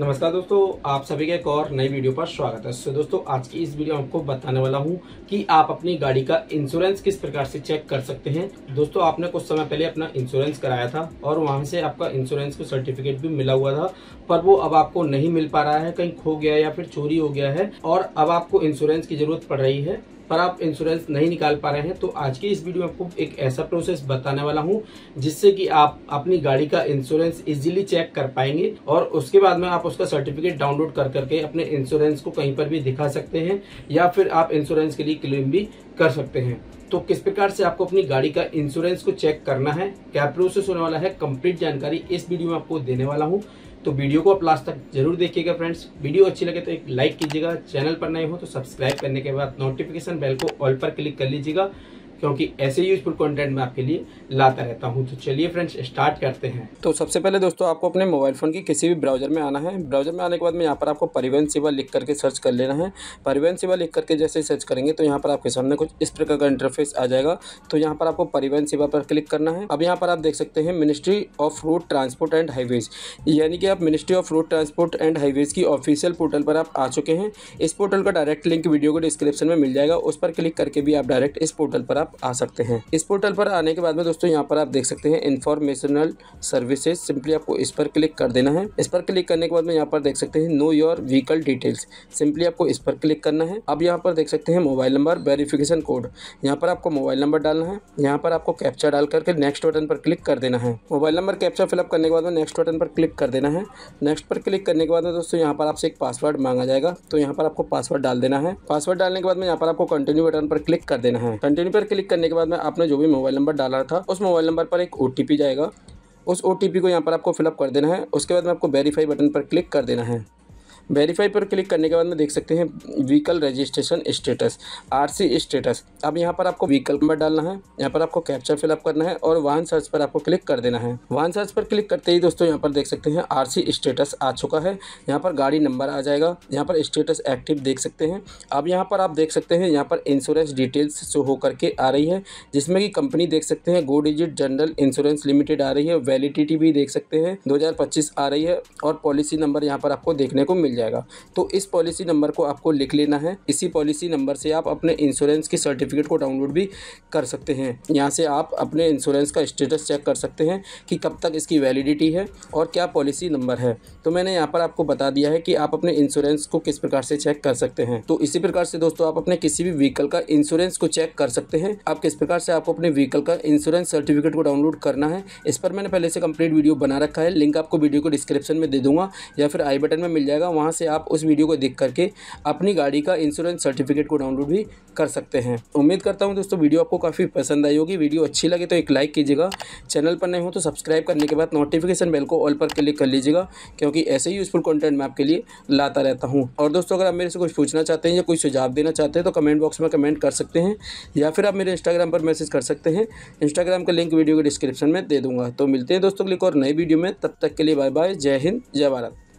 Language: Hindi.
नमस्कार दोस्तों आप सभी का एक और नई वीडियो पर स्वागत है। so, दोस्तों आज की इस वीडियो में आपको बताने वाला हूँ कि आप अपनी गाड़ी का इंश्योरेंस किस प्रकार से चेक कर सकते हैं। दोस्तों आपने कुछ समय पहले अपना इंश्योरेंस कराया था और वहाँ से आपका इंश्योरेंस का सर्टिफिकेट भी मिला हुआ था पर वो अब आपको नहीं मिल पा रहा है कहीं खो गया या फिर चोरी हो गया है और अब आपको इंश्योरेंस की ज़रूरत पड़ रही है। पर आप इंश्योरेंस नहीं निकाल पा रहे हैं तो आज की इस वीडियो में आपको एक ऐसा प्रोसेस बताने वाला हूँ, जिससे कि आप अपनी गाड़ी का इंश्योरेंस इजीली चेक कर पाएँगे और उसके बाद में आप उसका सर्टिफिकेट डाउनलोड कर करके अपने इंश्योरेंस को कहीं पर भी दिखा सकते हैं या फिर आप इंश्योरेंस के लिए क्लेम भी कर सकते हैं। तो किस प्रकार से आपको अपनी गाड़ी का इंश्योरेंस को चेक करना है, क्या प्रोसेस होने वाला है कंप्लीट जानकारी इस वीडियो में आपको देने वाला हूँ। तो वीडियो को आप लास्ट तक ज़रूर देखिएगा फ्रेंड्स। वीडियो अच्छी लगे तो एक लाइक कीजिएगा। चैनल पर नए हो तो सब्सक्राइब करने के बाद नोटिफिकेशन बेल को ऑल पर क्लिक कर लीजिएगा। क्योंकि ऐसे यूजफुल कंटेंट मैं आपके लिए लाता रहता हूँ। तो चलिए फ्रेंड्स स्टार्ट करते हैं। तो सबसे पहले दोस्तों, आपको अपने मोबाइल फ़ोन की किसी भी ब्राउज़र में आना है। ब्राउज़र में आने के बाद में यहाँ पर आपको परिवहन सेवा लिख करके सर्च कर लेना है। परिवहन सेवा लिख करके जैसे सर्च करेंगे तो यहाँ पर आपके सामने कुछ इस प्रकार का इंटरफेस आ जाएगा। तो यहाँ पर आपको परिवहन सेवा पर क्लिक करना है। अब यहाँ पर आप देख सकते हैं ministry of road transport and highways यानी कि आप ministry of road transport and highways की ऑफिशियल पोर्टल पर आप आ चुके हैं। इस पोर्टल का डायरेक्ट लिंक वीडियो को डिस्क्रिप्शन में मिल जाएगा। उस पर क्लिक करके भी आप डायरेक्ट इस पोर्टल पर आप आ सकते हैं। इस पोर्टल पर आने के बाद में दोस्तों यहाँ पर आप देख सकते हैं इन्फॉर्मेशनल सर्विसेज़। सिंपली आपको इस पर क्लिक कर देना है। इस पर क्लिक करने के बाद में यहाँ पर देख सकते हैं know your vehicle details. Simply आपको इस पर क्लिक करना है। अब यहाँ पर देख सकते हैं मोबाइल नंबर, वेरिफिकेशन कोड। यहाँ पर आपको मोबाइल नंबर डालना है। यहाँ पर आपको कैप्चा डाल करके नेक्स्ट बटन पर क्लिक कर देना है। मोबाइल नंबर, कैप्चा फिलअप करने के बाद में नेक्स्ट बटन पर क्लिक कर देना है। नेक्स्ट पर क्लिक करने के बाद में दोस्तों यहाँ पर आपसे एक पासवर्ड मांगा जाएगा। तो यहाँ पर आपको पासवर्ड डाल देना है। पासवर्ड डालने के बाद में यहाँ पर आपको कंटिन्यू बटन पर क्लिक कर देना है। कंटिन्यू पर क्लिक करने के बाद में आपने जो भी मोबाइल नंबर डाला था, उस मोबाइल नंबर पर एक ओटीपी जाएगा। उस ओटीपी को यहाँ पर आपको फिलअप कर देना है। उसके बाद में आपको वेरीफाई बटन पर क्लिक कर देना है। वेरीफाई पर क्लिक करने के बाद में देख सकते हैं vehicle registration status RC status अब यहाँ पर आपको व्हीकल नंबर डालना है, यहाँ पर आपको कैप्चर फिलअप करना है और वाहन सर्च पर आपको क्लिक कर देना है। वाहन सर्च पर क्लिक करते ही दोस्तों यहाँ पर देख सकते हैं आरसी स्टेटस आ चुका है। यहाँ पर गाड़ी नंबर आ जाएगा, यहाँ पर स्टेटस एक्टिव देख सकते हैं। अब यहाँ पर आप देख सकते हैं यहाँ पर इंश्योरेंस डिटेल्स शो होकर के आ रही है, जिसमें कि कंपनी देख सकते हैं Go Digit general insurance limited आ रही है वैलिडिटी भी देख सकते हैं, दो हज़ार पच्चीस आ रही है और पॉलिसी नंबर यहाँ पर आपको देखने को मिल जाएगा। तो इस पॉलिसी नंबर को आपको लिख लेना है। इसी पॉलिसी नंबर से आप अपने इंश्योरेंस की सर्टिफिकेट को डाउनलोड भी कर सकते हैं। यहाँ से आप अपने इंश्योरेंस का स्टेटस चेक कर सकते हैं कि कब तक इसकी वैलिडिटी है और क्या पॉलिसी नंबर है। तो मैंने यहाँ पर आपको बता दिया है कि आप अपने इंश्योरेंस को किस प्रकार से चेक कर सकते हैं। तो इसी प्रकार से दोस्तों आप अपने किसी भी व्हीकल का इंश्योरेंस को चेक कर सकते हैं। आप किस प्रकार से आपको अपने व्हीकल का इंश्योरेंस सर्टिफिकेट को डाउनलोड करना है, इस पर मैंने पहले से कंप्लीट वीडियो बना रखा है। लिंक आपको वीडियो को डिस्क्रिप्शन में दे दूँगा या फिर आई बटन में मिल जाएगा वहाँ से आप उस वीडियो को देख करके अपनी गाड़ी का इंश्योरेंस सर्टिफिकेट को डाउनलोड भी कर सकते हैं। उम्मीद करता हूँ दोस्तों वीडियो आपको काफ़ी पसंद आई होगी। वीडियो अच्छी लगे तो एक लाइक कीजिएगा। चैनल पर नहीं हो तो सब्सक्राइब करने के बाद नोटिफिकेशन बेल को ऑल पर क्लिक कर लीजिएगा, क्योंकि ऐसे ही यूज़फुल कंटेंट मैं आपके लिए लाता रहता हूँ। और दोस्तों अगर आप मेरे से कुछ पूछना चाहते हैं या कोई सुझाव देना चाहते हैं तो कमेंट बॉक्स में कमेंट कर सकते हैं, या फिर आप मेरे इंस्टाग्राम पर मैसेज कर सकते हैं। इंस्टाग्राम का लिंक वीडियो के डिस्क्रिप्शन में दे दूँगा। तो मिलते हैं दोस्तों क्लिक और नई वीडियो में। तब तक के लिए बाय बाय जय हिंद, जय भारत।